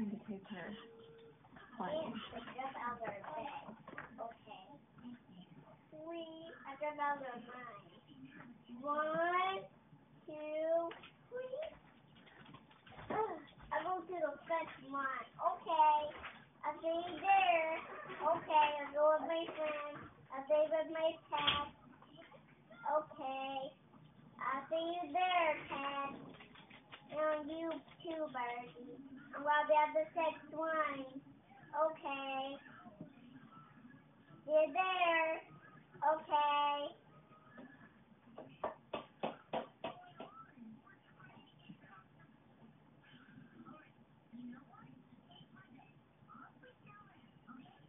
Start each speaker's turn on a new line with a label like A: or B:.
A: trying to take her
B: bed. Okay. Three. I got. One, two, three. I go to the. Okay. I see you there. Okay, I go with my friend. I stay with my pet. Okay. I see you there, Ted. And you too, Birdie. The sixth one. Okay. You're there.